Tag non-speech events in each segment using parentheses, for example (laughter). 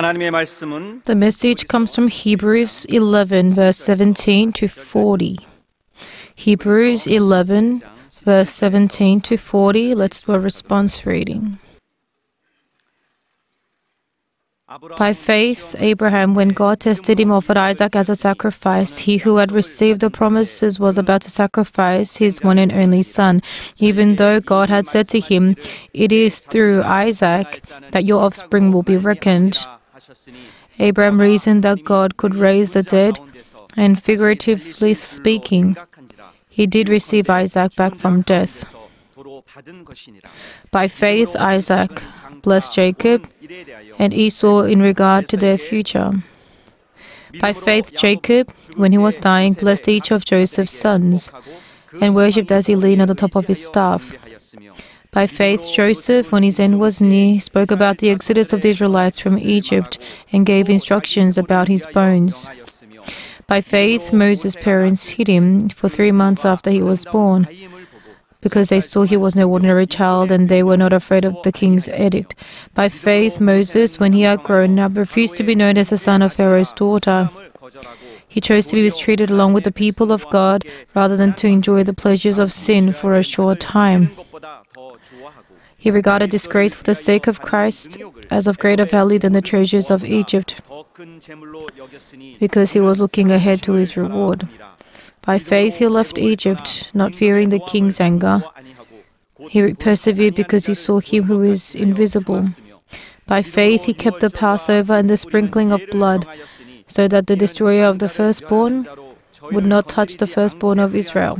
The message comes from Hebrews 11, verse 17 to 40. Hebrews 11, verse 17 to 40. Let's do a response reading. By faith, Abraham, when God tested him, offered Isaac as a sacrifice. He who had received the promises was about to sacrifice his one and only son, even though God had said to him, It is through Isaac that your offspring will be reckoned. Abraham reasoned that God could raise the dead, and figuratively speaking, he did receive Isaac back from death. By faith, Isaac blessed Jacob and Esau in regard to their future. By faith, Jacob, when he was dying, blessed each of Joseph's sons and worshipped as he leaned on the top of his staff. By faith, Joseph, when his end was near, spoke about the exodus of the Israelites from Egypt and gave instructions about his bones. By faith, Moses' parents hid him for three months after he was born because they saw he was no ordinary child and they were not afraid of the king's edict. By faith, Moses, when he had grown up, refused to be known as the son of Pharaoh's daughter. He chose to be mistreated along with the people of God rather than to enjoy the pleasures of sin for a short time. He regarded disgrace for the sake of Christ as of greater value than the treasures of Egypt because he was looking ahead to his reward. By faith, he left Egypt, not fearing the king's anger. He persevered because he saw him who is invisible. By faith, he kept the Passover and the sprinkling of blood, so that the destroyer of the firstborn would not touch the firstborn of Israel.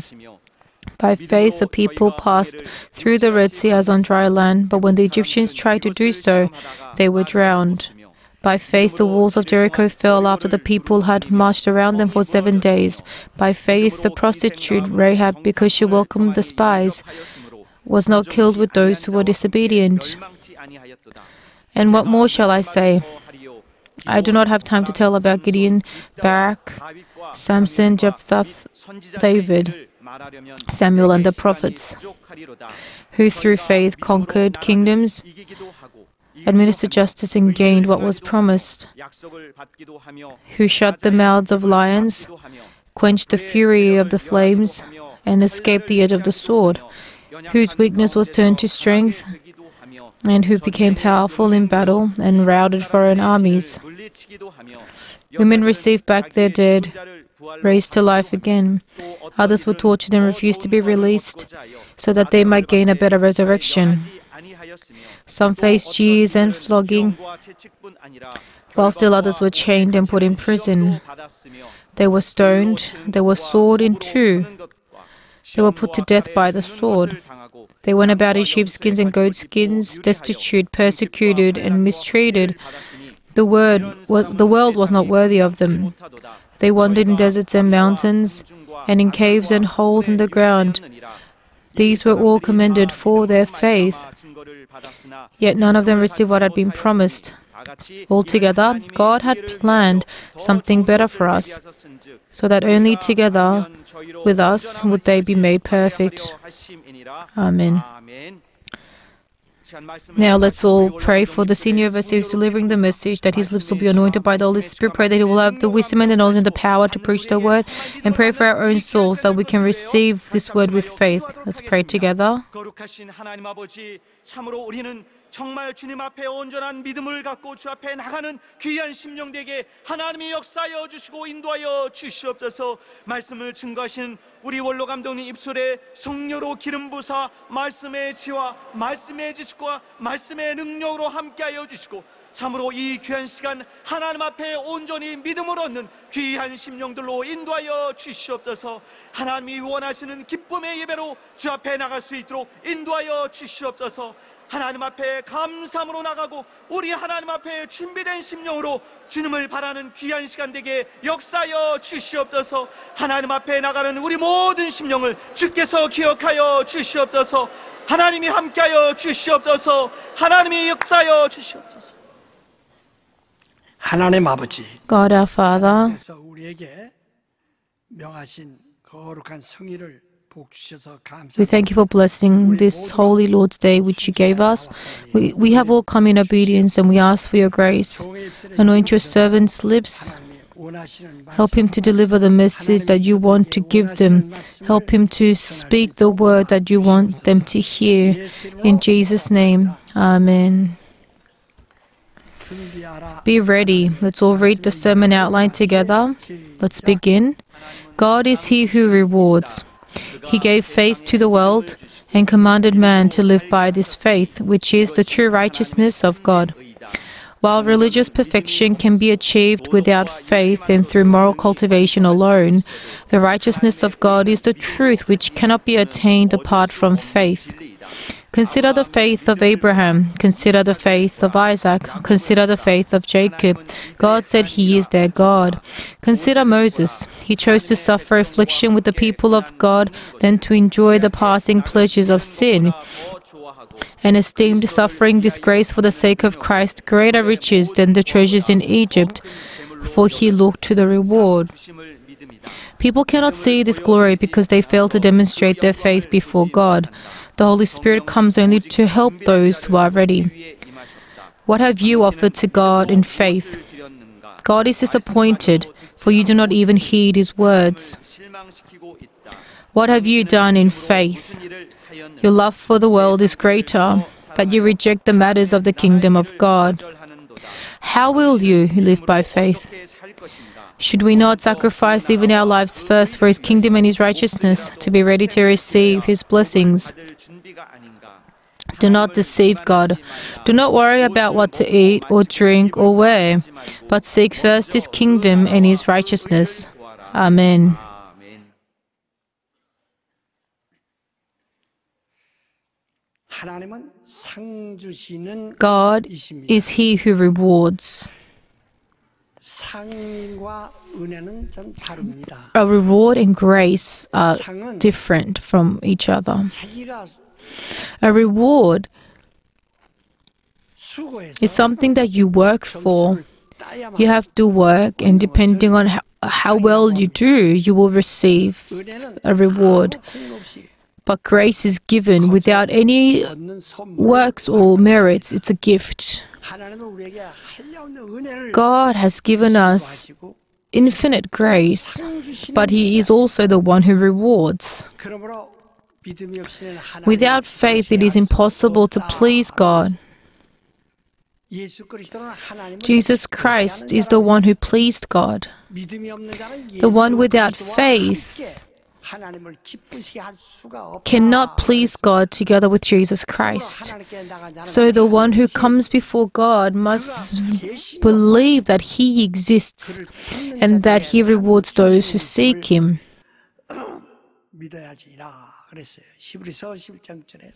By faith, the people passed through the Red Sea as on dry land, but when the Egyptians tried to do so, they were drowned. By faith, the walls of Jericho fell after the people had marched around them for seven days. By faith, the prostitute Rahab, because she welcomed the spies, was not killed with those who were disobedient. And what more shall I say? I do not have time to tell about Gideon, Barak, Samson, Jephthah, David, Samuel, and the prophets, who through faith conquered kingdoms administered justice and gained what was promised, who shut the mouths of lions, quenched the fury of the flames, and escaped the edge of the sword, whose weakness was turned to strength, and who became powerful in battle and routed foreign armies. Women received back their dead, raised to life again. Others were tortured and refused to be released so that they might gain a better resurrection. Some faced jeers and flogging, while still others were chained and put in prison. They were stoned, they were sawed in two, they were put to death by the sword. They went about in sheepskins and goatskins, destitute, persecuted, and mistreated. The word was, the world was not worthy of them. They wandered in deserts and mountains, and in caves and holes in the ground. These were all commended for their faith. Yet none of them received what had been promised. Altogether, God had planned something better for us, so that only together with us would they be made perfect. Amen. Now let's all pray for the senior overseer who's delivering the message that his lips will be anointed by the Holy Spirit. Pray that he will have the wisdom and the knowledge and the power to preach the word, and pray for our own souls that we can receive this word with faith. Let's pray together. 정말 주님 앞에 온전한 믿음을 갖고 주 앞에 나가는 귀한 심령되게 하나님이 역사하여 주시고 인도하여 주시옵소서. 말씀을 증거하신 우리 원로 감독님 입술에 성녀로 기름 부사 말씀의 지와 말씀의 지식과 말씀의 능력으로 함께하여 주시고 참으로 이 귀한 시간 하나님 앞에 온전히 믿음을 얻는 귀한 심령들로 인도하여 주시옵소서. 하나님이 원하시는 기쁨의 예배로 주 앞에 나갈 수 있도록 인도하여 주시옵소서 하나님 앞에 감사함으로 나가고 우리 하나님 앞에 준비된 심령으로 주님을 바라는 귀한 시간 되게 역사하여 주시옵소서. 하나님 앞에 나가는 우리 모든 심령을 주께서 기억하여 주시옵소서. 하나님이 함께하여 주시옵소서. 하나님이 역사하여 주시옵소서. 하나님 아버지 God our Father, 그래서 우리에게 명하신 거룩한 성의를 We thank you for blessing this holy Lord's Day which you gave us. We, we have all come in obedience and we ask for your grace. Anoint your servant's lips. Help him to deliver the message that you want to give them. Help him to speak the word that you want them to hear. In Jesus' name, Amen. Be ready. Let's all read the sermon outline together. Let's begin. God is He who rewards. He gave faith to the world and commanded man to live by this faith, which is the true righteousness of God. While religious perfection can be achieved without faith and through moral cultivation alone, the righteousness of God is the truth which cannot be attained apart from faith. Consider the faith of Abraham. Consider the faith of Isaac. Consider the faith of Jacob. God said he is their God. Consider Moses. He chose to suffer affliction with the people of God than to enjoy the passing pleasures of sin and esteemed suffering disgrace for the sake of Christ greater riches than the treasures in Egypt, for he looked to the reward. People cannot see this glory because they fail to demonstrate their faith before God. The Holy Spirit comes only to help those who are ready. What have you offered to God in faith? God is disappointed, for you do not even heed his words. What have you done in faith? Your love for the world is greater, but you reject the matters of the kingdom of God. How will you live by faith? Should we not sacrifice even our lives first for His kingdom and His righteousness to be ready to receive His blessings? Do not deceive God. Do not worry about what to eat or drink or wear, but seek first His kingdom and His righteousness. Amen. God is He who rewards a reward and grace are different from each other. A reward is something that you work for. You have to work, and depending on how, how well you do, you will receive a reward. But grace is given without any works or merits, it's a gift. God has given us infinite grace, but He is also the one who rewards. Without faith, it is impossible to please God. Jesus Christ is the one who pleased God. The one without faith cannot please God together with Jesus Christ. So the one who comes before God must believe that he exists and that he rewards those who seek him. (clears throat)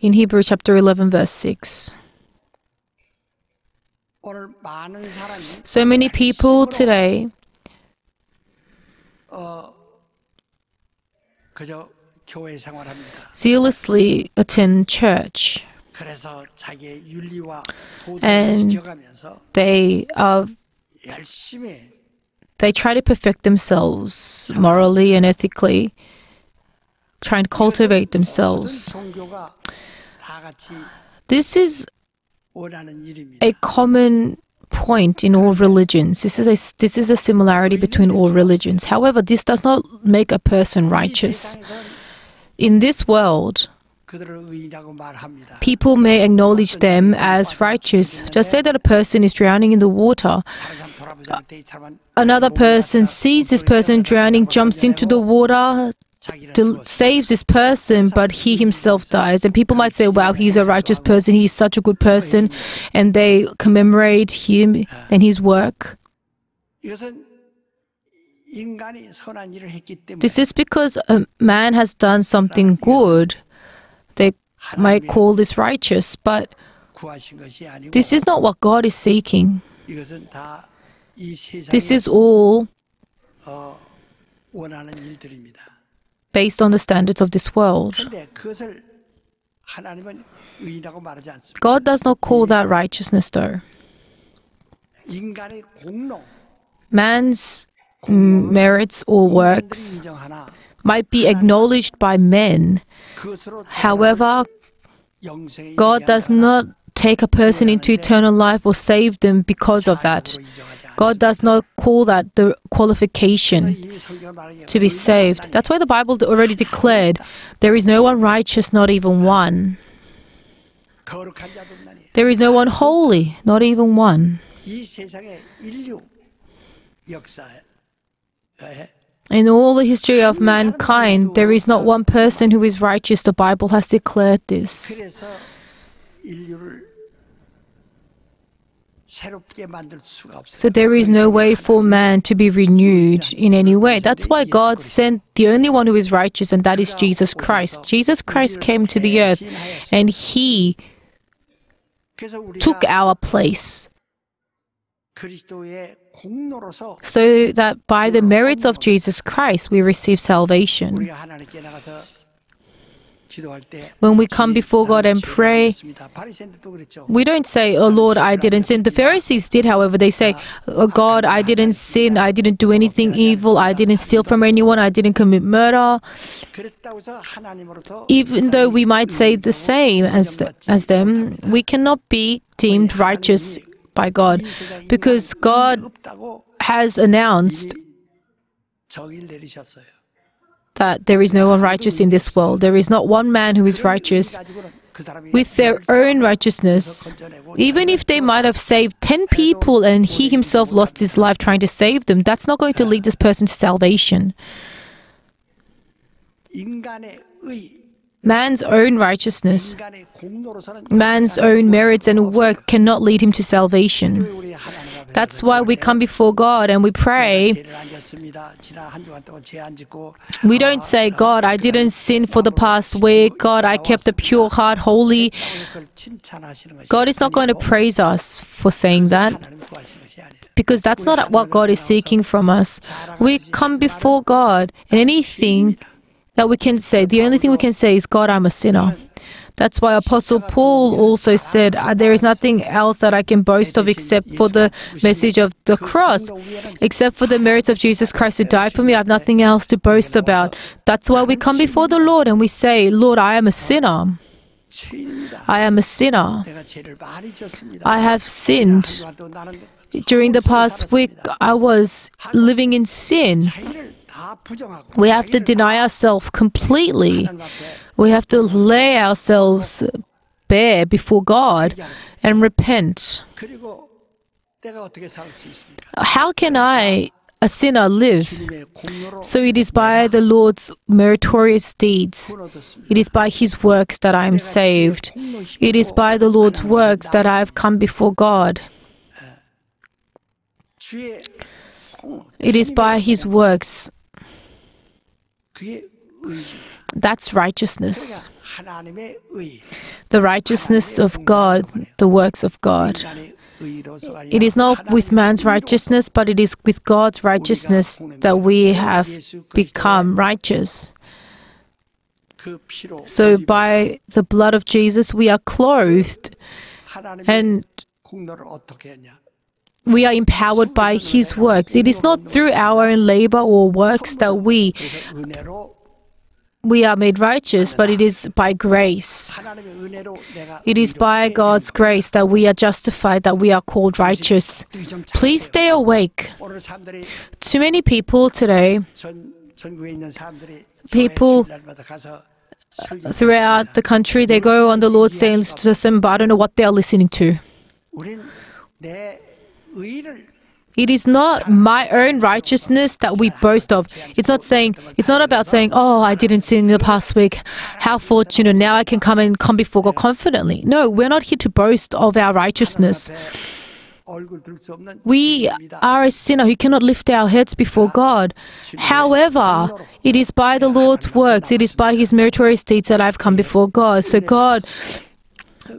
In Hebrews chapter 11 verse 6. So many people today zealously attend church. And they uh, are they try to perfect themselves morally and ethically, try and cultivate themselves. This is a common point in all religions. This is a this is a similarity between all religions. However, this does not make a person righteous. In this world, people may acknowledge them as righteous. Just say that a person is drowning in the water. Another person sees this person drowning, jumps into the water, to save this person, but he himself dies. And people might say, wow, he's a righteous person, he's such a good person, and they commemorate him and his work. This is because a man has done something good. They might call this righteous, but this is not what God is seeking. This is all uh, based on the standards of this world. God does not call that righteousness, though. Man's mm, merits or works might be acknowledged by men. However, God does not take a person into eternal life or save them because of that. God does not call that the qualification to be saved. That's why the Bible already declared there is no one righteous, not even one. There is no one holy, not even one. In all the history of mankind, there is not one person who is righteous. The Bible has declared this. So there is no way for man to be renewed in any way. That's why God sent the only one who is righteous, and that is Jesus Christ. Jesus Christ came to the earth and he took our place. So that by the merits of Jesus Christ we receive salvation. When we come before God and pray, we don't say, Oh Lord, I didn't sin. The Pharisees did, however, they say, Oh God, I didn't sin, I didn't do anything evil, I didn't steal from anyone, I didn't commit murder. Even though we might say the same as, the, as them, we cannot be deemed righteous by God because God has announced that there is no one righteous in this world. There is not one man who is righteous with their own righteousness. Even if they might have saved 10 people and he himself lost his life trying to save them, that's not going to lead this person to salvation. Man's own righteousness, man's own merits and work cannot lead him to salvation. That's why we come before God and we pray. We don't say, God, I didn't sin for the past week. God, I kept a pure heart, holy. God is not going to praise us for saying that because that's not what God is seeking from us. We come before God and anything that we can say, the only thing we can say is, God, I'm a sinner. That's why Apostle Paul also said, uh, There is nothing else that I can boast of except for the message of the cross. Except for the merits of Jesus Christ who died for me, I have nothing else to boast about. That's why we come before the Lord and we say, Lord, I am a sinner. I am a sinner. I have sinned. During the past week, I was living in sin. We have to deny ourselves completely. We have to lay ourselves bare before God and repent. How can I, a sinner, live? So it is by the Lord's meritorious deeds. It is by His works that I am saved. It is by the Lord's works that I have come before God. It is by His works. That's righteousness. The righteousness of God, the works of God. It is not with man's righteousness, but it is with God's righteousness that we have become righteous. So, by the blood of Jesus, we are clothed and we are empowered by his works. It is not through our own labor or works that we we are made righteous, but it is by grace. It is by God's grace that we are justified, that we are called righteous. Please stay awake. Too many people today, people throughout the country, they go on the Lord's Day and listen, but I don't know what they are listening to. It is not my own righteousness that we boast of. It's not saying it's not about saying, "Oh, I didn't sin in the past week. How fortunate now I can come and come before God confidently." No, we're not here to boast of our righteousness. We are a sinner who cannot lift our heads before God. However, it is by the Lord's works, it is by His meritorious deeds that I've come before God. So God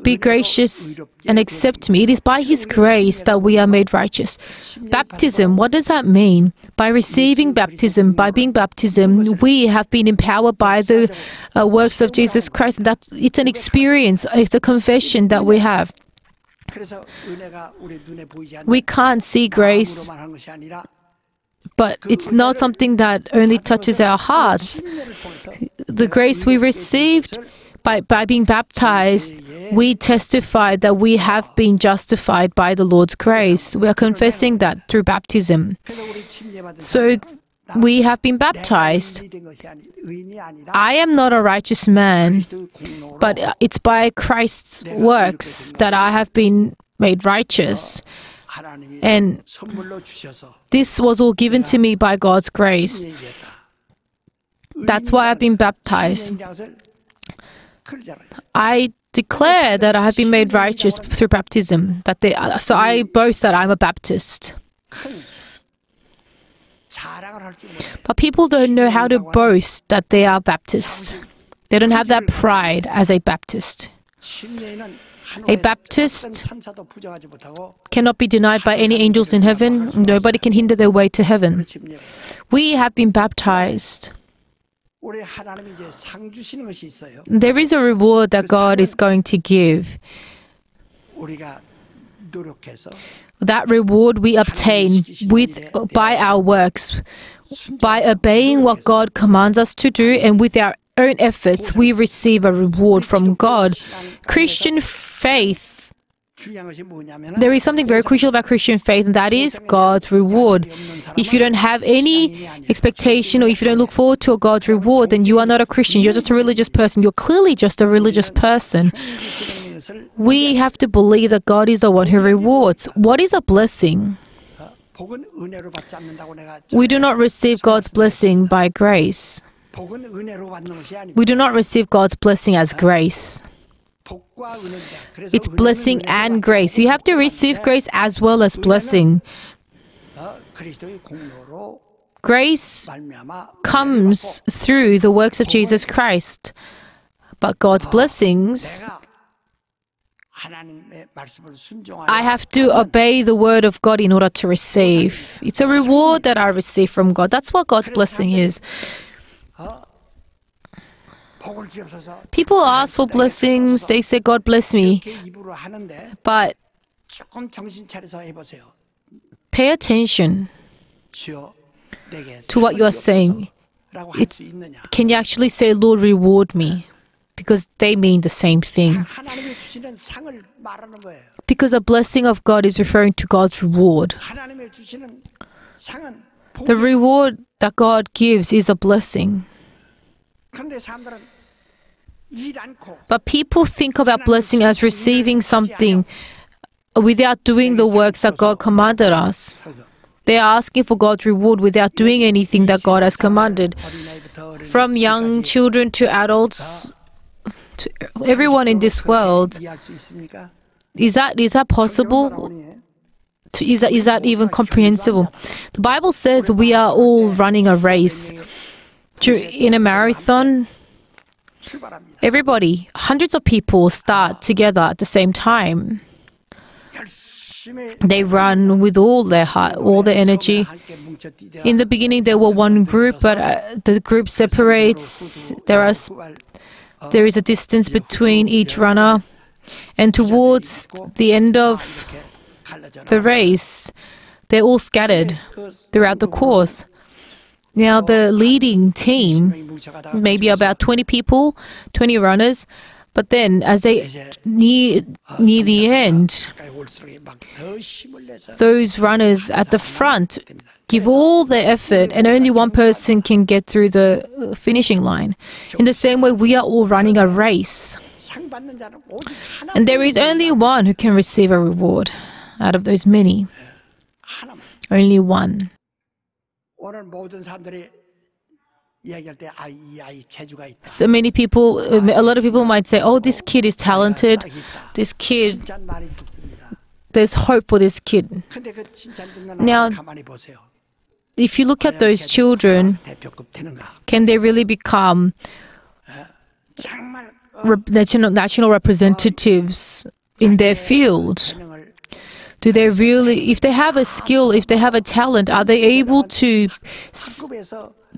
be gracious and accept me. It is by His grace that we are made righteous. Baptism, what does that mean? By receiving baptism, by being baptism, we have been empowered by the uh, works of Jesus Christ. That it's an experience, it's a confession that we have. We can't see grace, but it's not something that only touches our hearts. The grace we received by, by being baptized, we testify that we have been justified by the Lord's grace. We are confessing that through baptism. So we have been baptized. I am not a righteous man, but it's by Christ's works that I have been made righteous. And this was all given to me by God's grace. That's why I've been baptized. I declare that I have been made righteous through baptism. That they, uh, so I boast that I'm a Baptist. But people don't know how to boast that they are Baptist. They don't have that pride as a Baptist. A Baptist cannot be denied by any angels in heaven. Nobody can hinder their way to heaven. We have been baptized. There is a reward that God is going to give. That reward we obtain with uh, by our works, by obeying what God commands us to do, and with our own efforts, we receive a reward from God. Christian faith there is something very crucial about Christian faith, and that is God's reward. If you don't have any expectation or if you don't look forward to a God's reward, then you are not a Christian. You're just a religious person. You're clearly just a religious person. We have to believe that God is the one who rewards. What is a blessing? We do not receive God's blessing by grace. We do not receive God's blessing as grace. It's blessing and grace. You have to receive grace as well as blessing. Grace comes through the works of Jesus Christ, but God's blessings, I have to obey the word of God in order to receive. It's a reward that I receive from God. That's what God's blessing is. People ask for blessings, they say, God bless me. But pay attention to what you are saying. Can you actually say, Lord, reward me? Because they mean the same thing. Because a blessing of God is referring to God's reward. The reward that God gives is a blessing. But people think about blessing as receiving something without doing the works that God commanded us. They are asking for God's reward without doing anything that God has commanded. From young children to adults, to everyone in this world, is that is that possible? Is that, is that even comprehensible? The Bible says we are all running a race. In a marathon, everybody, hundreds of people start together at the same time. They run with all their heart, all their energy. In the beginning, there were one group, but uh, the group separates. There are there is a distance between each runner, and towards the end of the race, they're all scattered throughout the course. Now, the leading team, maybe about 20 people, 20 runners, but then as they near, near the end, those runners at the front give all their effort, and only one person can get through the uh, finishing line. In the same way, we are all running a race, and there is only one who can receive a reward out of those many. Only one. 오늘 모든 사람들이 이야기할 때 아이 이 아이 재주가 있다. So many people, a lot of people might say, oh, this kid is talented. 싹이 있다. This kid, 칭찬 많이 듣습니다. there's hope for this kid. 근데 그 칭찬 듣는 Now- 아이 가만히 보세요. If you look at those children, 대표급 되는가? can they really become 정말 어, rep- national, national representatives in their field? do they really, if they have a skill, if they have a talent, are they able to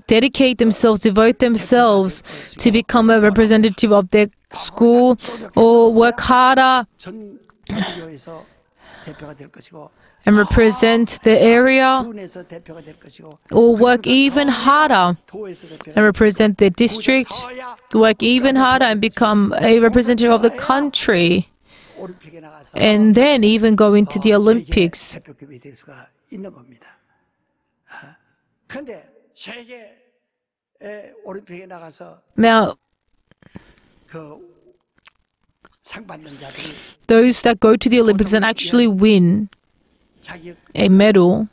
dedicate themselves, devote themselves to become a representative of their school or work harder and represent the area or work even harder and represent their district, work even harder and become a representative of the country and then even go into the Olympics. Now, those that go to the Olympics and actually win a medal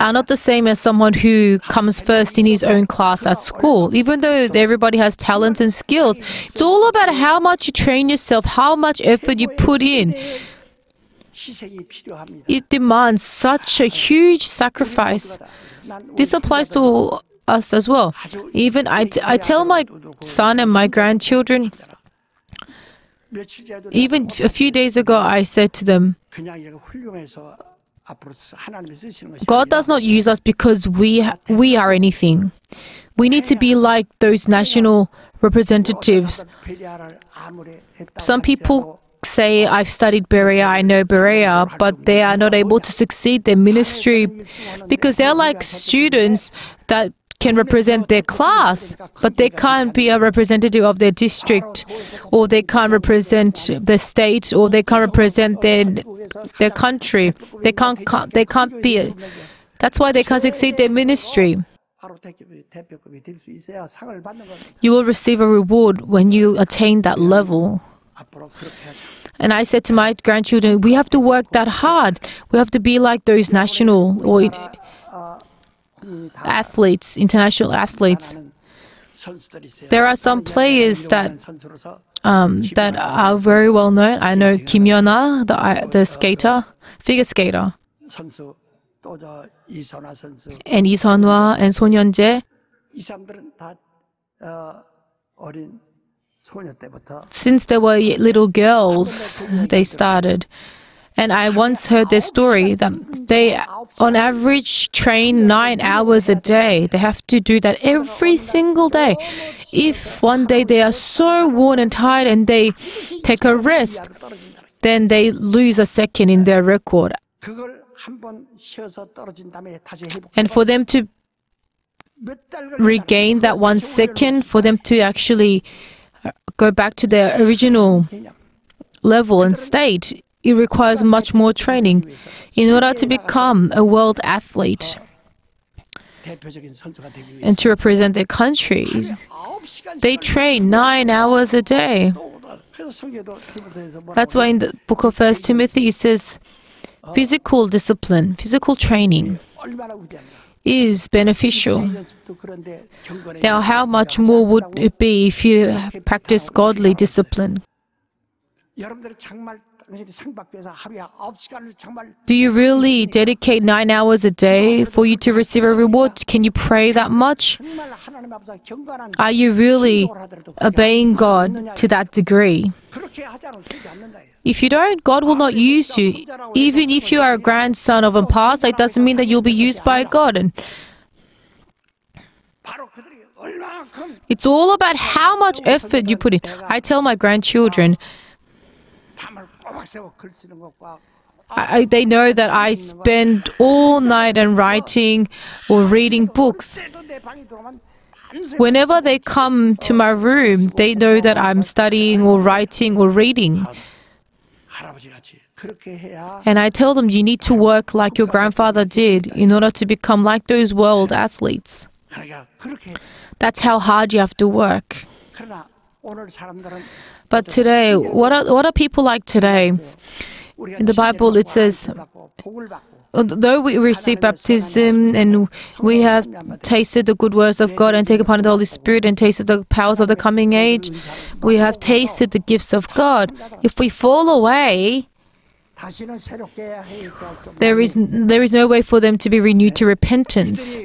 are not the same as someone who comes first in his own class at school. Even though everybody has talents and skills, it's all about how much you train yourself, how much effort you put in. It demands such a huge sacrifice. This applies to us as well. Even I, t- I tell my son and my grandchildren, even a few days ago, I said to them, God does not use us because we we are anything. We need to be like those national representatives. Some people say I've studied Berea, I know Berea, but they are not able to succeed their ministry because they are like students that can represent their class, but they can't be a representative of their district, or they can't represent the state, or they can't represent their their country. They can't they can't be. That's why they can't succeed their ministry. You will receive a reward when you attain that level. And I said to my grandchildren, we have to work that hard. We have to be like those national or athletes, international athletes. There are some players that um, that are very well known. I know Kim Yuna, the uh, the skater, figure skater, and Lee and Son Yeonjae. Since they were little girls, they started. And I once heard their story that they, on average, train nine hours a day. They have to do that every single day. If one day they are so worn and tired and they take a rest, then they lose a second in their record. And for them to regain that one second, for them to actually uh, go back to their original level and state, it requires much more training in order to become a world athlete and to represent their country. They train nine hours a day. That's why in the book of First Timothy it says physical discipline, physical training is beneficial. Now, how much more would it be if you practice godly discipline? Do you really dedicate nine hours a day for you to receive a reward? Can you pray that much? Are you really obeying God to that degree? If you don't, God will not use you. Even if you are a grandson of a pastor, it doesn't mean that you'll be used by God. And it's all about how much effort you put in. I tell my grandchildren, I, they know that I spend all night and writing or reading books. Whenever they come to my room, they know that I'm studying or writing or reading. And I tell them you need to work like your grandfather did in order to become like those world athletes. That's how hard you have to work. But today, what are what are people like today? In the Bible, it says, though we receive baptism and we have tasted the good words of God and taken upon the Holy Spirit and tasted the powers of the coming age, we have tasted the gifts of God. If we fall away, there is there is no way for them to be renewed to repentance.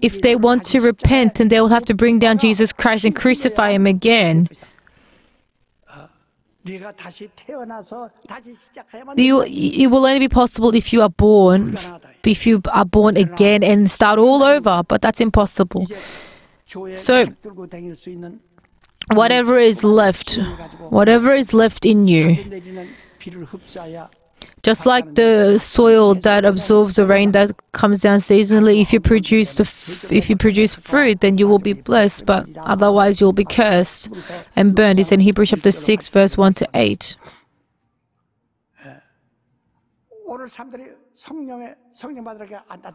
If they want to repent, then they will have to bring down Jesus Christ and crucify him again. You, it will only be possible if you are born, if you are born again and start all over, but that's impossible. So, whatever is left, whatever is left in you, just like the soil that absorbs the rain that comes down seasonally, if you produce the f- if you produce fruit, then you will be blessed, but otherwise you'll be cursed and burned. It's in Hebrews chapter six, verse one to eight. Uh,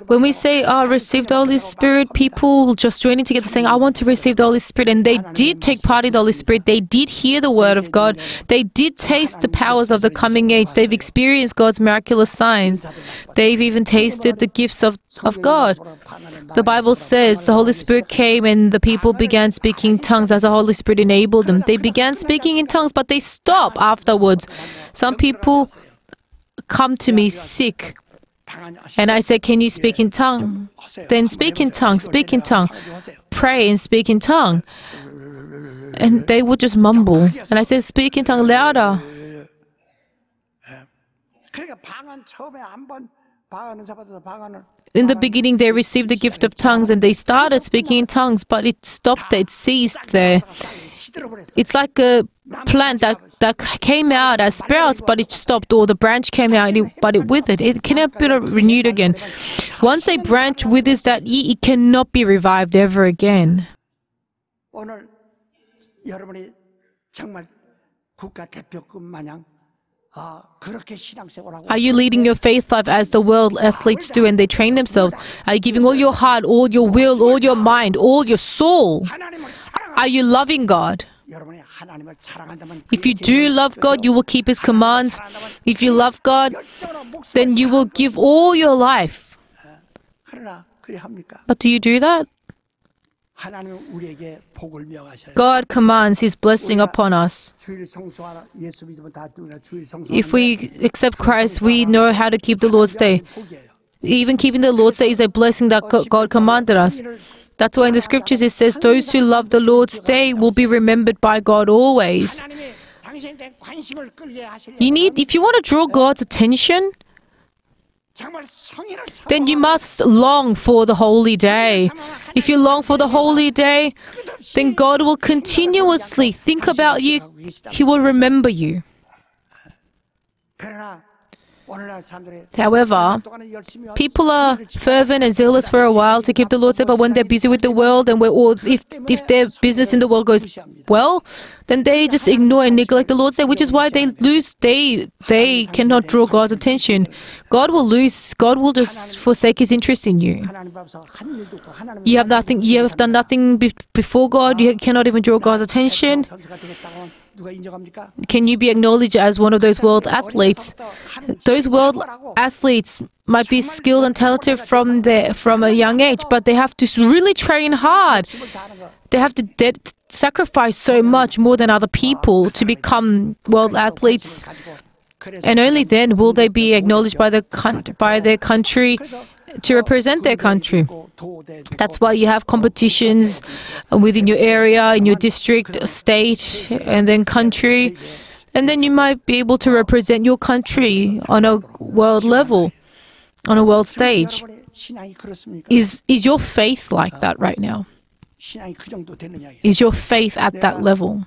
when we say, ah, I oh, received the Holy Spirit, people just joining together saying, I want to receive the Holy Spirit. And they did take part in the Holy Spirit. They did hear the word of God. They did taste the powers of the coming age. They've experienced God's miraculous signs. They've even tasted the gifts of, of God. The Bible says the Holy Spirit came and the people began speaking tongues as the Holy Spirit enabled them. They began speaking in tongues, but they stopped afterwards. Some people come to me sick and I said, Can you speak in tongue? Then speak in tongue, speak in tongue, pray and speak in tongue. And they would just mumble. And I said, Speak in tongue louder. In the beginning, they received the gift of tongues and they started speaking in tongues, but it stopped, it ceased there. It's like a plant that, that came out as sprouts, but it stopped, or the branch came out, but it withered. It cannot be renewed again. Once a branch withers that ye, it cannot be revived ever again. Are you leading your faith life as the world athletes do and they train themselves? Are you giving all your heart, all your will, all your mind, all your soul? Are you loving God? If you do love God, you will keep His commands. If you love God, then you will give all your life. But do you do that? God commands His blessing upon us. If we accept Christ, we know how to keep the Lord's Day. Even keeping the Lord's Day is a blessing that God commanded us. That's why in the scriptures it says, Those who love the Lord's day will be remembered by God always. You need, if you want to draw God's attention, then you must long for the holy day. If you long for the holy day, then God will continuously think about you, He will remember you. However, people are fervent and zealous for a while to keep the Lord's Day, but when they're busy with the world and or if, if their business in the world goes well, then they just ignore and neglect the Lord's Day, which is why they lose, they, they cannot draw God's attention. God will lose, God will just forsake His interest in you. You have nothing, you have done nothing before God, you cannot even draw God's attention. Can you be acknowledged as one of those world athletes? Those world athletes might be skilled and talented from their, from a young age, but they have to really train hard. They have to de- sacrifice so much more than other people to become world athletes, and only then will they be acknowledged by the con- by their country to represent their country. That's why you have competitions within your area, in your district, state, and then country. And then you might be able to represent your country on a world level, on a world stage. Is, is your faith like that right now? Is your faith at that level?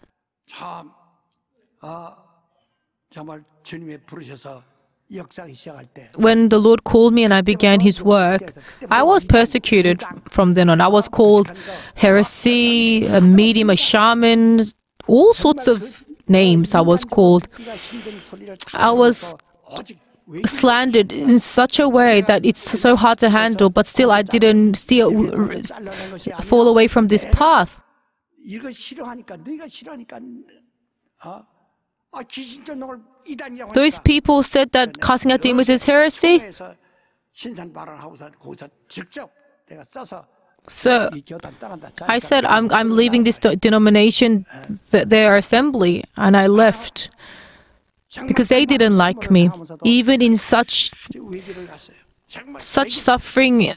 When the Lord called me and I began His work, I was persecuted from then on. I was called heresy, a medium, a shaman, all sorts of names I was called. I was slandered in such a way that it's so hard to handle, but still I didn't still fall away from this path. Those people said that casting out demons is heresy. So I said, I'm, I'm leaving this denomination, th- their assembly, and I left. because they didn't like me. Even in such such suffering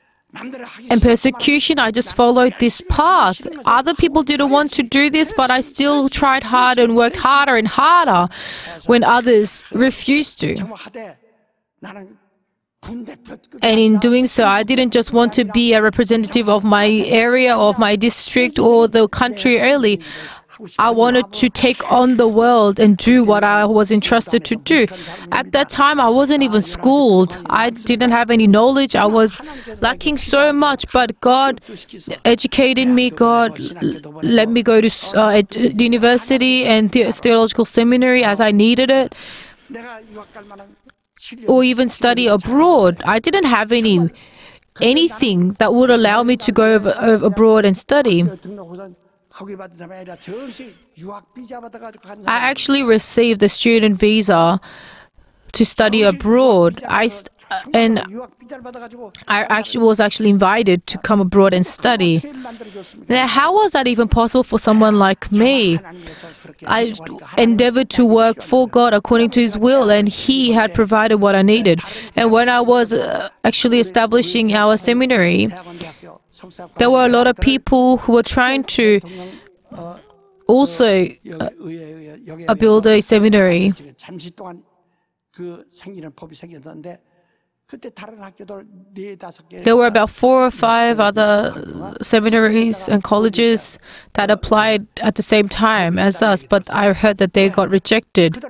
and persecution, I just followed this path. Other people didn't want to do this, but I still tried hard and worked harder and harder when others refused to. And in doing so, I didn't just want to be a representative of my area, of my district, or the country Early. I wanted to take on the world and do what I was entrusted to do. At that time, I wasn't even schooled. I didn't have any knowledge. I was lacking so much, but God educated me. God let me go to uh, university and the- theological seminary as I needed it or even study abroad. I didn't have any anything that would allow me to go over, over abroad and study. I actually received a student visa to study abroad. I st and I actually was actually invited to come abroad and study. Now, how was that even possible for someone like me? I endeavored to work for God according to His will, and He had provided what I needed. And when I was uh, actually establishing our seminary, there were a lot of people who were trying to also uh, build a seminary. There were about four or five other seminaries and colleges that applied at the same time as us, but I heard that they got rejected.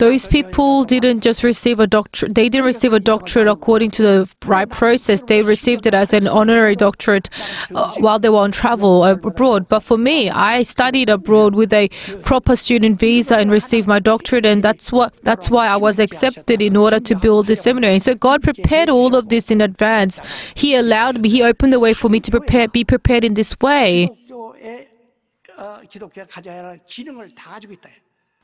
Those people didn't just receive a doctorate, they didn't receive a doctorate according to the right process. They received it as an honorary doctorate uh, while they were on travel abroad. But for me, I studied abroad with a proper student visa and received my doctorate, and that's what that's why I was accepted in order to build the seminary. And so God prepared all of this in advance. He allowed me, He opened the way for me to prepare, be prepared in this way.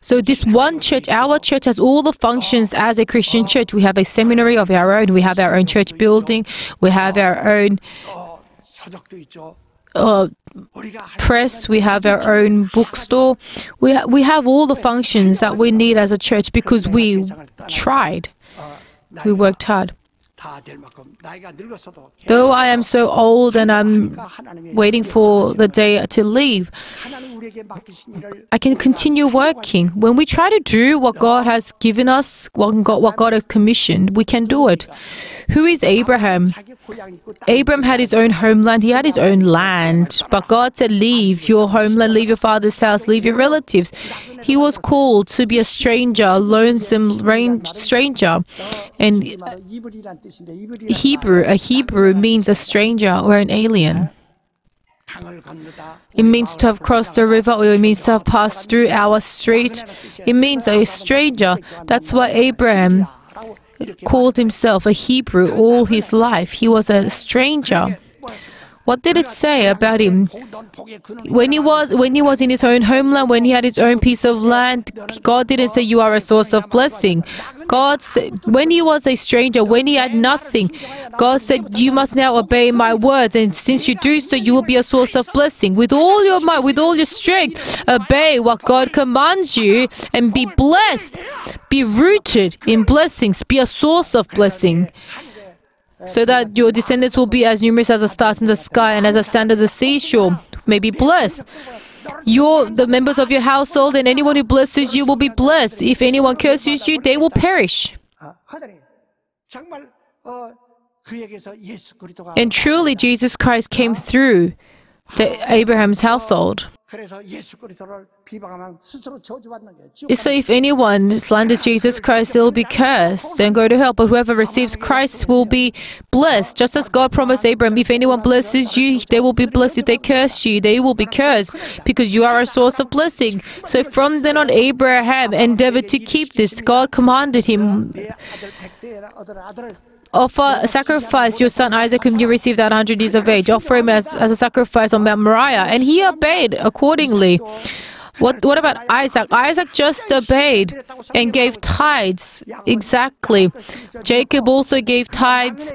So this one church, our church has all the functions as a Christian church. We have a seminary of our own. We have our own church building. We have our own uh, press. We have our own bookstore. We ha- we have all the functions that we need as a church because we tried. We worked hard. Though I am so old and I'm waiting for the day to leave, I can continue working. When we try to do what God has given us, what God, has commissioned, we can do it. Who is Abraham? Abraham had his own homeland, he had his own land. But God said, Leave your homeland, leave your father's house, leave your relatives. He was called to be a stranger, a lonesome stranger. And Hebrew, a Hebrew means a stranger or an alien. It means to have crossed the river or it means to have passed through our street. It means a stranger. That's why Abraham called himself a Hebrew all his life. He was a stranger. What did it say about him? When he was when he was in his own homeland, when he had his own piece of land, God didn't say you are a source of blessing. God said when he was a stranger, when he had nothing, God said you must now obey my words, and since you do so, you will be a source of blessing. With all your might, with all your strength, obey what God commands you and be blessed. Be rooted in blessings, be a source of blessing so that your descendants will be as numerous as the stars in the sky and as the sand of the seashore may be blessed. Your the members of your household and anyone who blesses you will be blessed. If anyone curses you, they will perish. And truly, Jesus Christ came through Abraham's household. So if anyone slanders Jesus Christ, he'll be cursed and go to hell. But whoever receives Christ will be blessed. Just as God promised Abraham, if anyone blesses you, they will be blessed. If they curse you, they will be cursed because you are a source of blessing. So from then on, Abraham endeavored to keep this. God commanded him. Offer sacrifice your son Isaac, whom you received at 100 years of age. Offer him as, as a sacrifice on Mount Moriah. And he obeyed accordingly. What, what about Isaac? Isaac just obeyed and gave tithes. Exactly. Jacob also gave tithes.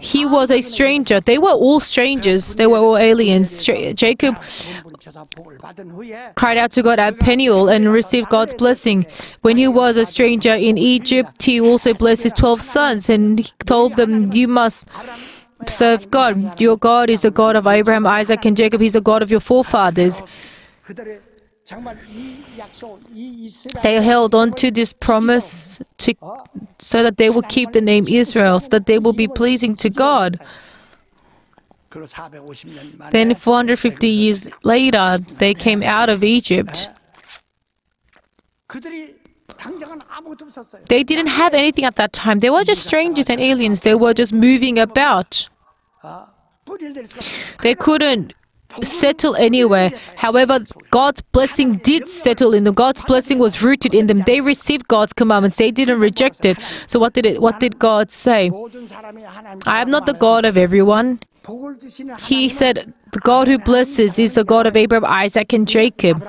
He was a stranger. They were all strangers, they were all aliens. Jacob cried out to God at Peniel and received God's blessing. When he was a stranger in Egypt, he also blessed his 12 sons and told them, You must serve God. Your God is the God of Abraham, Isaac, and Jacob. He's the God of your forefathers. They held on to this promise to, so that they will keep the name Israel, so that they will be pleasing to God. Then, 450 years later, they came out of Egypt. They didn't have anything at that time. They were just strangers and aliens. They were just moving about. They couldn't settle anywhere. However, God's blessing did settle in them. God's blessing was rooted in them. They received God's commandments. They didn't reject it. So what did it what did God say? I am not the God of everyone. He said, The God who blesses is the God of Abraham, Isaac, and Jacob.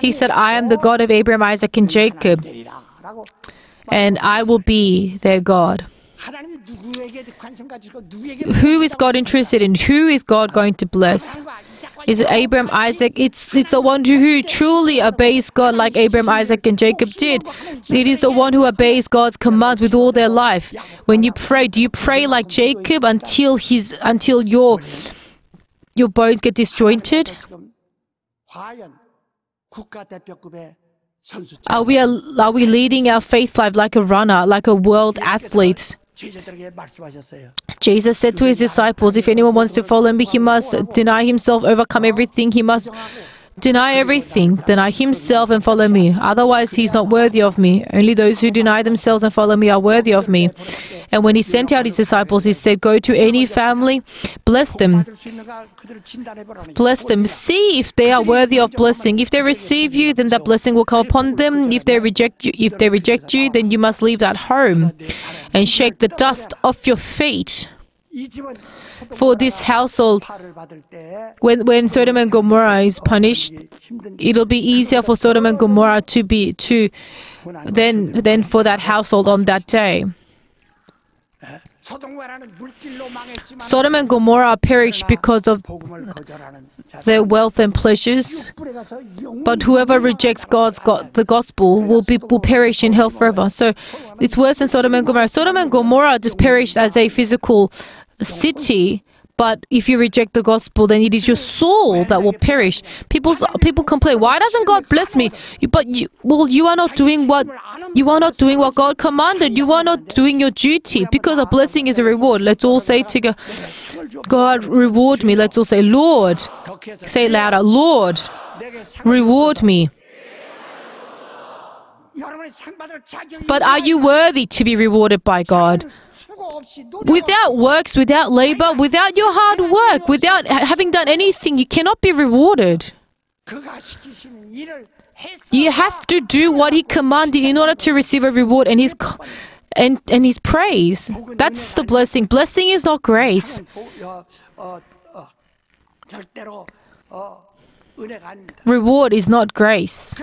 He said, I am the God of Abraham, Isaac, and Jacob, and I will be their God. Who is God interested in? Who is God going to bless? Is it Abraham, Isaac? It's it's the one who truly obeys God like Abraham, Isaac, and Jacob did. It is the one who obeys God's command with all their life. When you pray, do you pray like Jacob until his until your your bones get disjointed? Are we, are we leading our faith life like a runner, like a world athlete? Jesus said to his disciples, If anyone wants to follow me, he must deny himself, overcome everything, he must Deny everything, deny himself and follow me. Otherwise, he is not worthy of me. Only those who deny themselves and follow me are worthy of me. And when he sent out his disciples, he said, Go to any family, bless them. Bless them. See if they are worthy of blessing. If they receive you, then that blessing will come upon them. If they reject you, if they reject you, then you must leave that home and shake the dust off your feet for this household, when, when Sodom and Gomorrah is punished, it'll be easier for Sodom and Gomorrah to be to than than for that household on that day. Sodom and Gomorrah perished because of their wealth and pleasures. But whoever rejects God's God, the gospel will be will perish in hell forever. So it's worse than Sodom and Gomorrah. Sodom and Gomorrah just perished as a physical city but if you reject the gospel then it is your soul that will perish. People people complain why doesn't god bless me? But you well you are not doing what you are not doing what god commanded. You are not doing your duty. Because a blessing is a reward. Let's all say together god reward me. Let's all say lord. Say louder lord reward me. But are you worthy to be rewarded by God? Without works, without labor, without your hard work, without having done anything, you cannot be rewarded. You have to do what he commanded in order to receive a reward and his and and his praise. That's the blessing. Blessing is not grace. Reward is not grace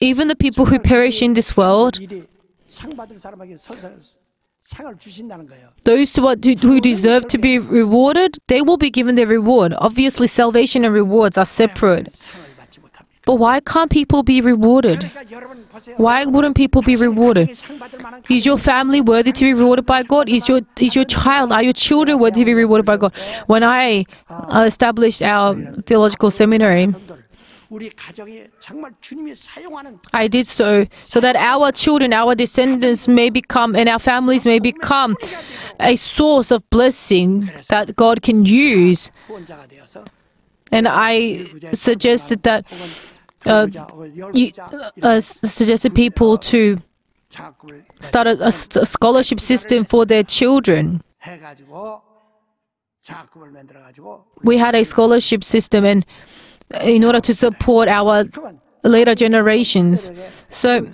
even the people who perish in this world, those who, are, who deserve to be rewarded, they will be given their reward. Obviously, salvation and rewards are separate. But why can't people be rewarded? Why wouldn't people be rewarded? Is your family worthy to be rewarded by God? Is your is your child, are your children worthy to be rewarded by God? When I uh, established our theological seminary, I did so, so that our children, our descendants may become, and our families may become a source of blessing that God can use. And I suggested that, uh, you, uh, uh, suggested people to start a, a scholarship system for their children. We had a scholarship system and in order to support our later generations. So,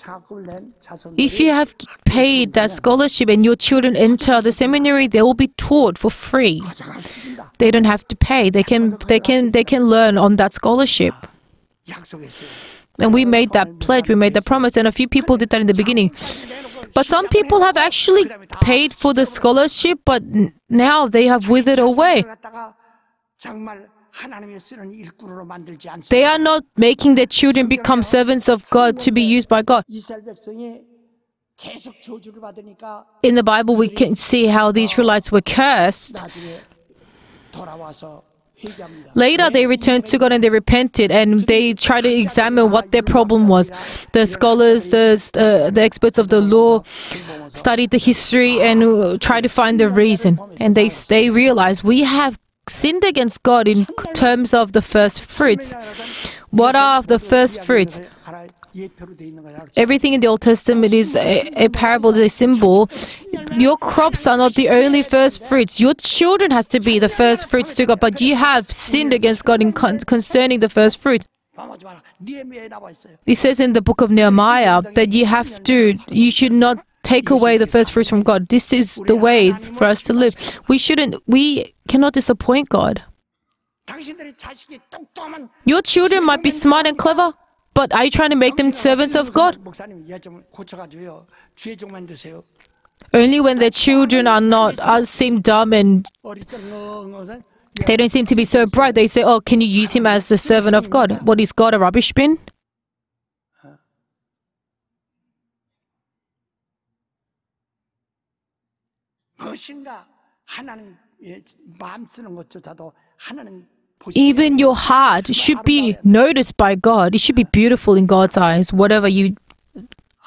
if you have paid that scholarship and your children enter the seminary, they will be taught for free. They don't have to pay. They can they can they can learn on that scholarship. And we made that pledge, we made that promise, and a few people did that in the beginning. But some people have actually paid for the scholarship, but now they have withered away. They are not making their children become servants of God to be used by God. In the Bible, we can see how the Israelites were cursed. Later, they returned to God and they repented and they tried to examine what their problem was. The scholars, the, uh, the experts of the law studied the history and tried to find the reason. And they, they realized we have sinned against God in terms of the first fruits. What are the first fruits? Everything in the Old Testament is a, a parable, a symbol. Your crops are not the only first fruits. Your children has to be the first fruits to God, but you have sinned against God in con- concerning the first fruit. It says in the book of Nehemiah that you have to, you should not take away the first fruits from God. This is the way for us to live. We shouldn't, we cannot disappoint God. Your children might be smart and clever, but are you trying to make them servants of God? Only when their children are not, are, seem dumb and they don't seem to be so bright, they say, Oh, can you use him as a servant of God? What is God, a rubbish bin? Even your heart should be noticed by God. It should be beautiful in God's eyes. Whatever you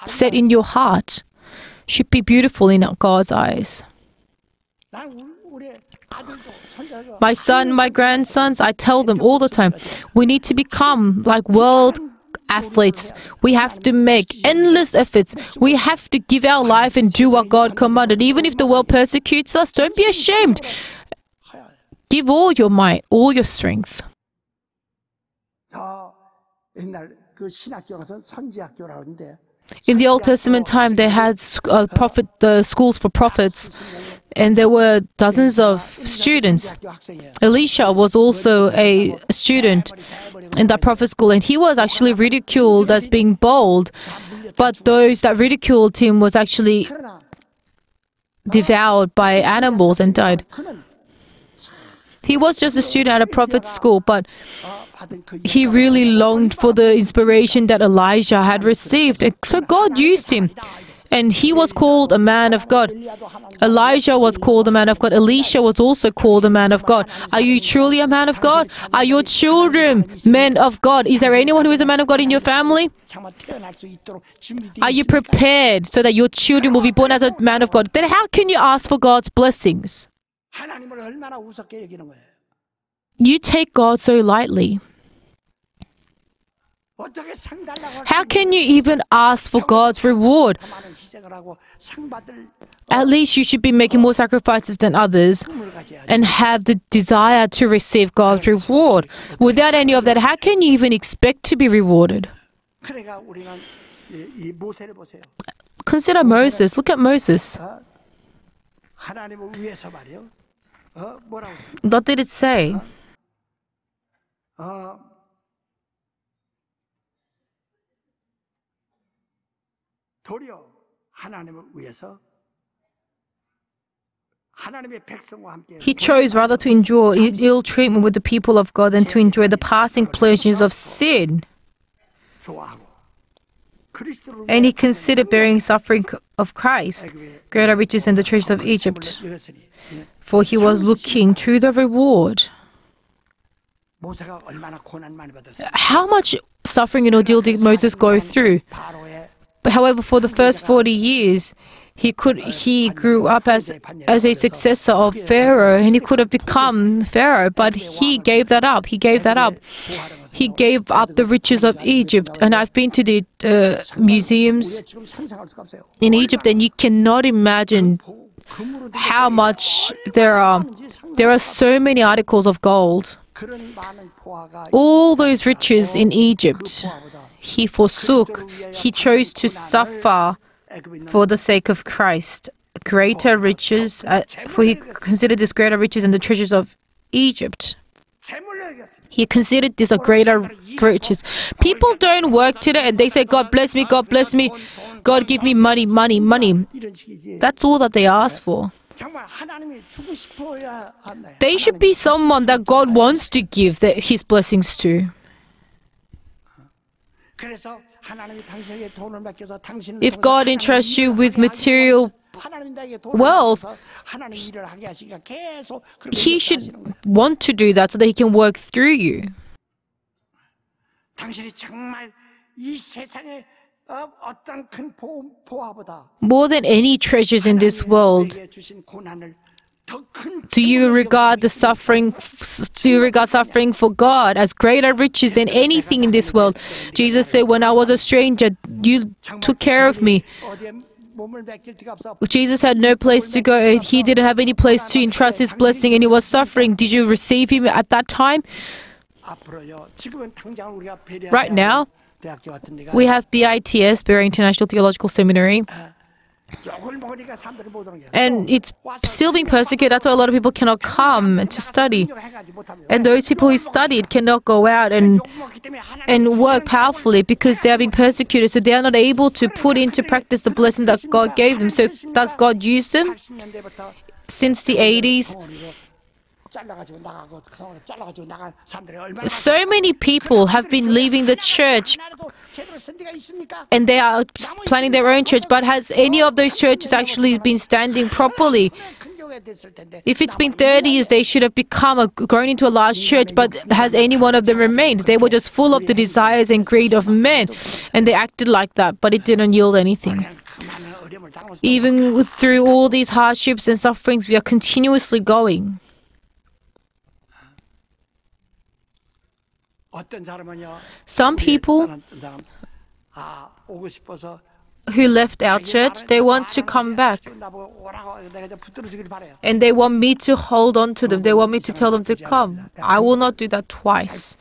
set in your heart should be beautiful in God's eyes. My son, my grandsons, I tell them all the time, we need to become like world athletes. We have to make endless efforts. We have to give our life and do what God commanded. Even if the world persecutes us, don't be ashamed. Give all your might, all your strength. 저 옛날 그 신학교 가서 선지학교라고 하는데 in the Old Testament time, they had uh, the schools for prophets, and there were dozens of students. Elisha was also a student in that prophet school, and he was actually ridiculed as being bold. But those that ridiculed him was actually devoured by animals and died. He was just a student at a prophet school, but he really longed for the inspiration that Elijah had received, so God used him. And he was called a man of God. Elijah was called a man of God. Elisha was also called a man of God. Are you truly a man of God? Are your children men of God? Is there anyone who is a man of God in your family? Are you prepared so that your children will be born as a man of God? Then how can you ask for God's blessings? You take God so lightly. How can you even ask for God's reward? At least you should be making more sacrifices than others and have the desire to receive God's reward. Without any of that, how can you even expect to be rewarded? Consider Moses. Look at Moses. What did it say? 도리어 하나님을 위해서 하나님의 백성과 함께 He chose rather to endure i- ill treatment with the people of God than to enjoy the passing pleasures of sin. 좋아하고 그리스도를 And he considered bearing suffering of Christ, greater riches than the treasures of Egypt, 이것으니 for he was looking to the reward. 모세가 얼마나 고난 많이 받았어요. How much suffering and ordeal did Moses go through? But however, for the first 40 years, he could he grew up as as a successor of Pharaoh and he could have become Pharaoh, but he gave that up. He gave that up. He gave up the riches of Egypt, and I've been to the uh, museums in Egypt, and you cannot imagine how much there are. There are so many articles of gold all those riches in Egypt, he forsook, he chose to suffer for the sake of Christ. Greater riches, uh, for he considered this greater riches than the treasures of Egypt. He considered this a greater riches. People don't work today and they say, God bless me, God bless me, God give me money, money, money. That's all that they ask for. They should be someone that God wants to give the, His blessings to. If God entrusts you with material wealth, He should want to do that so that He can work through you. More than any treasures in this world, do you regard the suffering do you regard suffering for God as greater riches than anything in this world? Jesus said, When I was a stranger, you took care of me. Jesus had no place to go. He didn't have any place to entrust his blessing and he was suffering. Did you receive him at that time? Right now, we have BITS, Berea International Theological Seminary. And it's still being persecuted. That's why a lot of people cannot come to study. And those people who studied cannot go out and, and work powerfully because they are being persecuted. So they are not able to put into practice the blessing that God gave them. So does God use them? Since the 80s, so many people have been leaving the church and they are planning their own church, but has any of those churches actually been standing properly? If it's been 30 years, they should have become a, grown into a large church, but has any one of them remained? They were just full of the desires and greed of men, and they acted like that, but it didn't yield anything. Even through all these hardships and sufferings, we are continuously going. Some people who left our church, they want to come back. And they want me to hold on to them. They want me to tell them to come. I will not do that twice.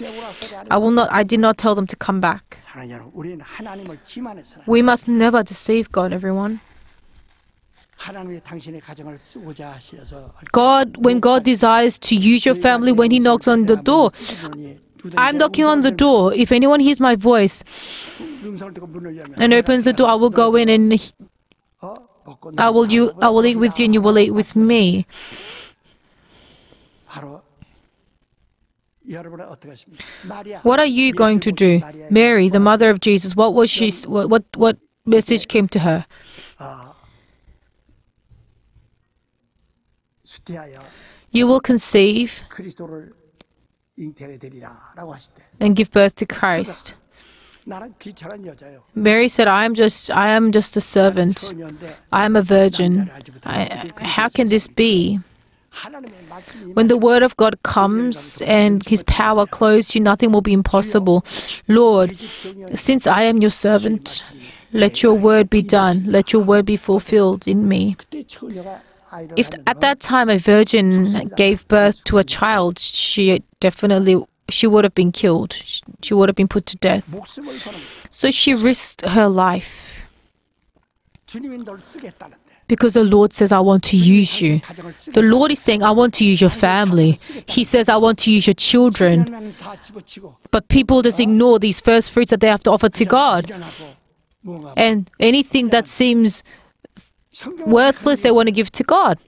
I will not I did not tell them to come back. We must never deceive God, everyone. God, when God desires to use your family, when He knocks on the door, I'm knocking on the door. If anyone hears my voice and opens the door, I will go in and I will you I will eat with you and you will eat with me. What are you going to do? Mary, the mother of Jesus, what was she what what message came to her? You will conceive and give birth to Christ. Mary said, "I am just, I am just a servant. I am a virgin. I, how can this be?" When the word of God comes and his power clothes you, nothing will be impossible. Lord, since I am your servant, let your word be done, let your word be fulfilled in me if at that time a virgin gave birth to a child, she definitely she would have been killed. She would have been put to death. So she risked her life. Because the Lord says, I want to use you. The Lord is saying, I want to use your family. He says, I want to use your children. But people just ignore these first fruits that they have to offer to God. And anything that seems worthless they want to give to God.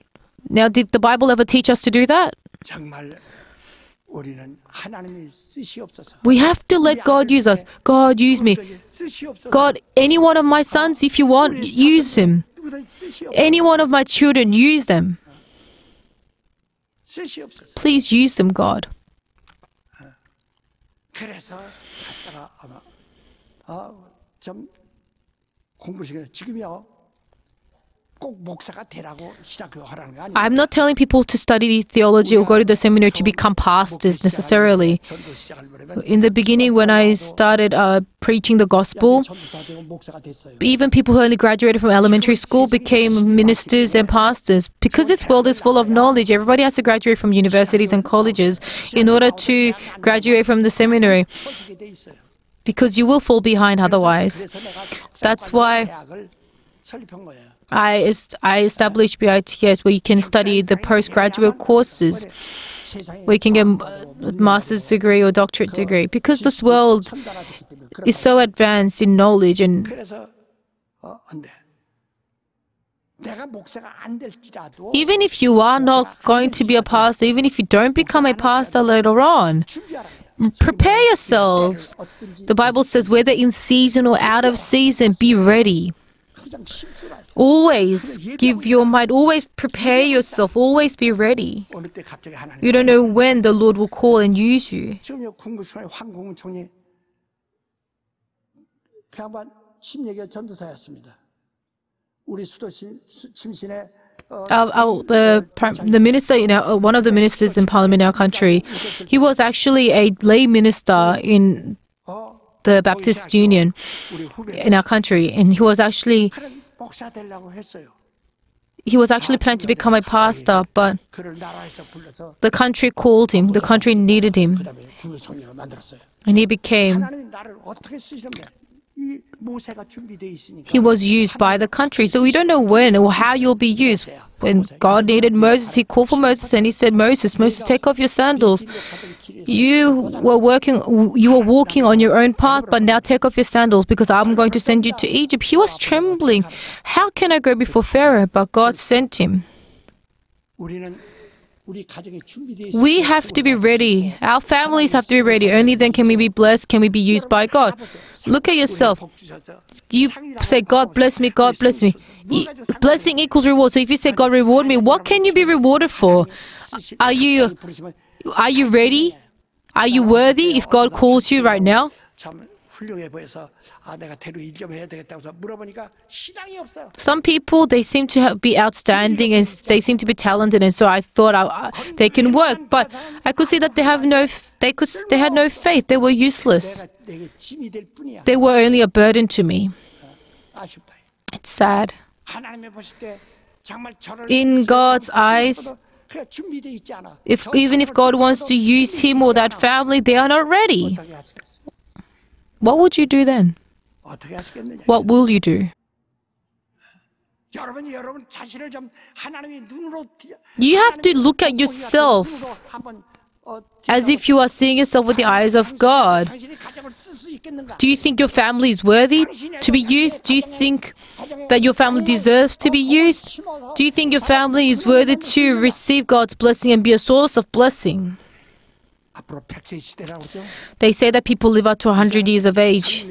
Now, did the Bible ever teach us to do that? We have to let God use us. God, use me. God, any one of my sons, if you want, use him. Any one of my children, use them. Please use them, God. I'm not telling people to study theology or go to the seminary to become pastors necessarily. In the beginning, when I started uh, preaching the gospel, even people who only graduated from elementary school became ministers and pastors. Because this world is full of knowledge, everybody has to graduate from universities and colleges in order to graduate from the seminary. Because you will fall behind otherwise. That's why. I, est- I established BITS where you can study the postgraduate courses where you can get a uh, master's degree or doctorate degree because this world is so advanced in knowledge and even if you are not going to be a pastor, even if you don't become a pastor later on, prepare yourselves. The Bible says, whether in season or out of season, be ready. Always give your mind, always prepare yourself, always be ready. You don't know when the Lord will call and use you. Uh, uh, the the minister, you know, uh, one of the ministers in parliament in our country, he was actually a lay minister in the Baptist Union in our country, and he was actually he was actually planning to become a pastor, but the country called him, the country needed him, and he became he was used by the country, so we don't know when or how you'll be used. When God needed Moses, He called for Moses and He said, Moses, Moses, take off your sandals. You were working, you were walking on your own path, but now take off your sandals because I'm going to send you to Egypt. He was trembling. How can I go before Pharaoh? But God sent him. We have to be ready. Our families have to be ready. Only then can we be blessed, can we be used by God. Look at yourself. You say, God bless me, God bless me. Blessing equals reward. So if you say, God reward me, what can you be rewarded for? Are you are you ready? Are you worthy if God calls you right now? 참 훌륭해 보여서 아 내가 대로 일 좀 해야 되겠다고 해서 물어보니까 신앙이 없어요. Some people they seem to have, be outstanding and s- they seem to be talented, and so I thought I, I- they can work, but I could see that they have no f- they could s- they had no faith. They were useless. 내가 내게 짐이 될 뿐이야. They were only a burden to me. 아쉽다. It's sad. 하나님이 보실 때 정말 저를 In God's eyes, 그냥 준비돼 있지 않아. If 저 even if 사람을 God wants to 쓰셔도 use him or that 준비되지 않아. family, they are not ready. What would you do then? What will you do? You have to look at yourself as if you are seeing yourself with the eyes of God. Do you think your family is worthy to be used? Do you think that your family deserves to be used? Do you think your family is worthy to receive God's blessing and be a source of blessing? They say that people live up to 100 years of age.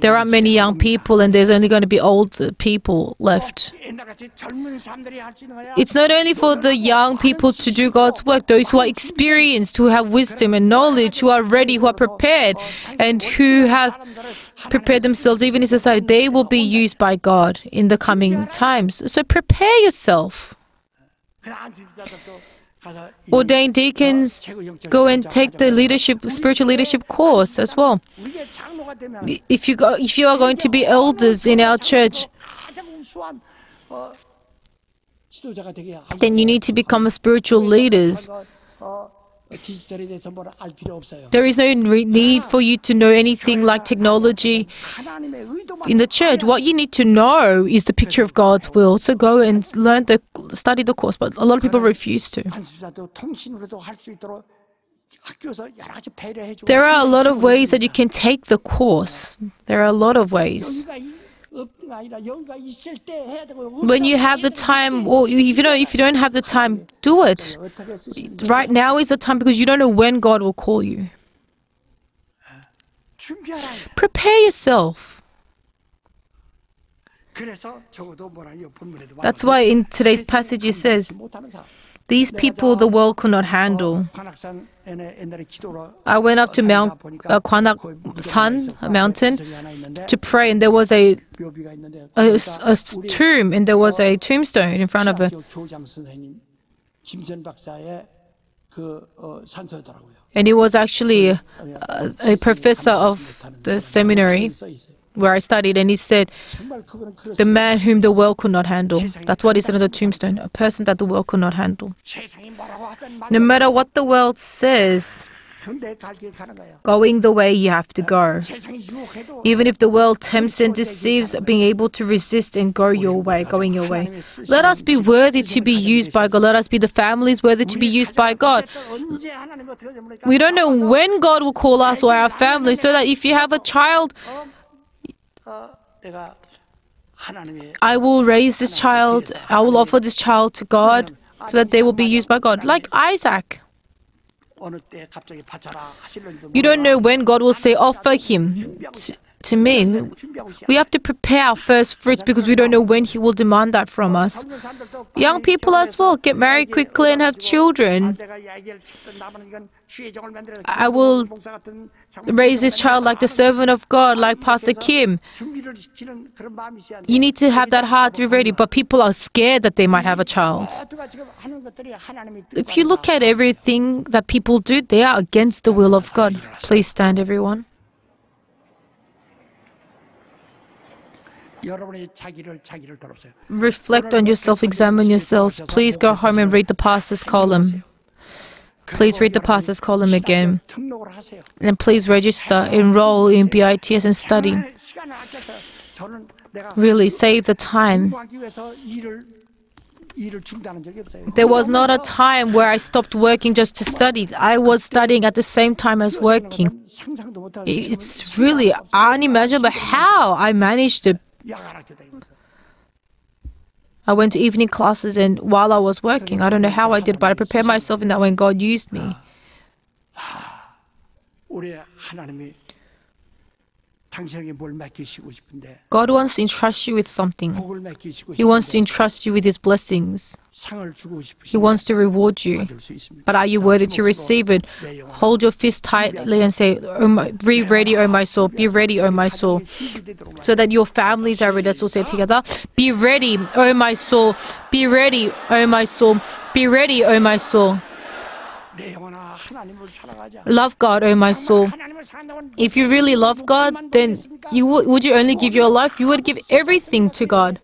There are many young people, and there's only going to be old people left. It's not only for the young people to do God's work, those who are experienced, who have wisdom and knowledge, who are ready, who are prepared, and who have prepared themselves, even in society, they will be used by God in the coming times. So prepare yourself ordained deacons go and take the leadership, spiritual leadership course as well. If you go, if you are going to be elders in our church, then you need to become a spiritual leaders. There is no need for you to know anything like technology in the church. What you need to know is the picture of God's will. So go and learn the study the course, but a lot of people refuse to. There are a lot of ways that you can take the course. There are a lot of ways. When you have the time, or if you don't, if you don't have the time, do it. Right now is the time because you don't know when God will call you. Prepare yourself. That's why in today's passage it says, these people the world could not handle. I went up to Mount uh, Kwanak San mountain to pray, and there was a, a, a tomb, and there was a tombstone in front of it. And he was actually a, a professor of the seminary where I studied, and he said, The man whom the world could not handle. That's what he said on the tombstone a person that the world could not handle. No matter what the world says, going the way you have to go. Even if the world tempts and deceives, being able to resist and go your way, going your way. Let us be worthy to be used by God. Let us be the families worthy to be used by God. We don't know when God will call us or our family, so that if you have a child, I will raise this child, I will offer this child to God so that they will be used by God, like Isaac. You don't know when God will say, offer him to me, we have to prepare our first fruits because we don't know when He will demand that from us. Young people as well get married quickly and have children. I will raise this child like the servant of God, like Pastor Kim. You need to have that heart to be ready, but people are scared that they might have a child. If you look at everything that people do, they are against the will of God. Please stand, everyone. Reflect on yourself, examine yourselves. Please go home and read the pastor's column. Please read the pastor's column again. And please register, enroll in BITS and study. Really save the time. There was not a time where I stopped working just to study. I was studying at the same time as working. It's really unimaginable how I managed to I went to evening classes, and while I was working, I don't know how I did, but I prepared myself in that way, and God used me. God wants to entrust you with something. He wants to entrust you with His blessings. He wants to reward you. But are you worthy to receive it? Hold your fist tightly and say, oh my, Be ready, oh oh O oh my soul. Be ready, O oh my soul. So that your families are ready. Let's all say together Be ready, O my soul. Be ready, O my soul. Be ready, O my soul. Love God, O oh my soul. If you really love God, then you w- would you only give your life? You would give everything to God.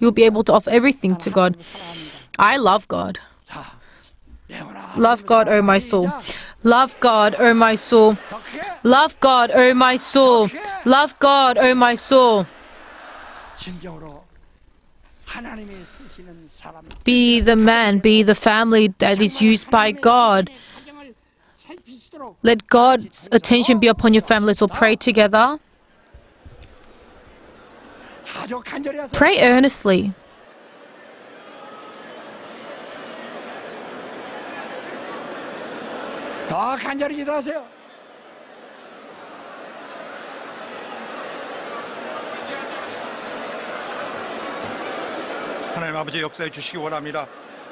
You'll be able to offer everything to God. I love God. Love God, O oh my soul. Love God, O oh my soul. Love God, O oh my soul. Love God, O my soul. Be the man, be the family that is used by God. 가정을 살피시도록 Let God's attention be upon your family. Let's all pray together. 아주 간절히 하세요. Pray earnestly. 더 간절히 기도하세요. 하나님 아버지 역사해 주시기 원합니다.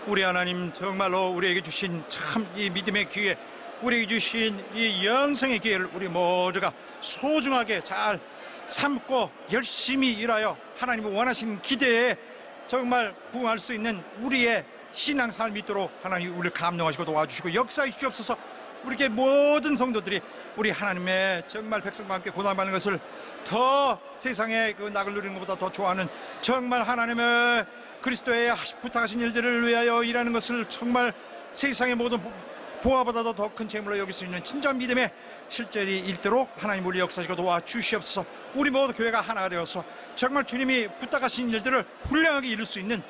우리 하나님 정말로 우리에게 주신 참 이 믿음의 기회, 우리에게 주신 이 영성의 기회를 우리 모두가 소중하게 잘 삼고 열심히 일하여 하나님이 원하신 기대에 정말 부응할 수 있는 우리의 신앙 삶이 있도록 하나님 우리를 감동하시고 도와주시고 역사해 주시옵소서 우리에게 모든 성도들이 우리 하나님의 정말 백성과 함께 고난받는 것을 더 세상의 그 낙을 누리는 것보다 더 좋아하는 정말 하나님의 그리스도의 부탁하신 일들을 위하여 일하는 것을 정말 세상의 모든 보- 보화보다도 더 큰 재물로 여길 수 있는 진정 믿음의 실제리 일대로 하나님 우리 역사시고 도와 주시옵소서. 우리 모두 교회가 하나가 되어서 정말 주님이 부탁하신 일들을 훌륭하게 이룰 수 있는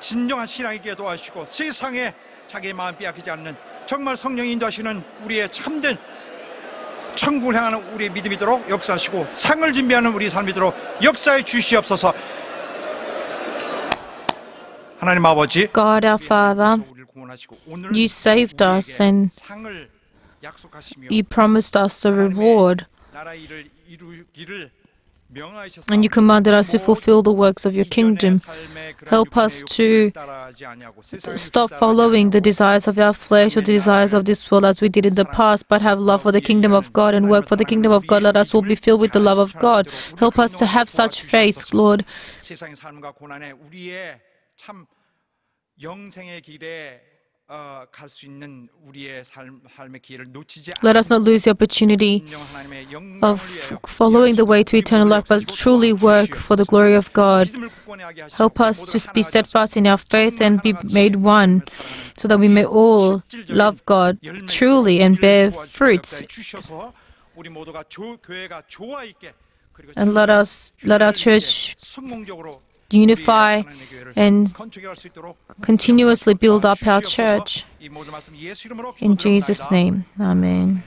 진정한 신앙이 게 도와주시고 세상에 자기의 마음 빼앗기지 않는 정말 성령이 인도하시는 우리의 참된 천국을 향하는 우리의 믿음이도록 역사하시고 상을 준비하는 우리 삶이도록 역사해 주시옵소서 하나님 아버지 God our Father, 우리를 구원하시고 오늘 you saved us 우리에게 and 상을 약속하시며 you promised us a reward. 나라 일을 이루기를 명하셔서 And you commanded us to fulfill the works of your kingdom. Help us to Stop following the desires of our flesh or the desires of this world as we did in the past, but have love for the kingdom of God and work for the kingdom of God. Let us all be filled with the love of God. Help us to have such faith, Lord. 세상의 삶과 고난에 우리의 참 영생의 길에 어, 갈 수 있는 우리의 삶, 삶의 기회를 놓치지 Let us not lose the opportunity 진정 하나님의 영광을 of 위하여 following the way to eternal life, but truly work for the glory of God. 믿음을 굳건히 하게 하시고 Help us 모두 to 하나가 be 되어서 steadfast in our faith and be 정말 made one, 하나같이 so that we may all love God 열매를 truly and bear 도와주시고 fruits. 역사해 주셔서 우리 모두가 조, 교회가 조화 있게 그리고 And let us let our 교회를 church 이렇게 성공적으로 unify and continuously build up our church. In Jesus' name, Amen.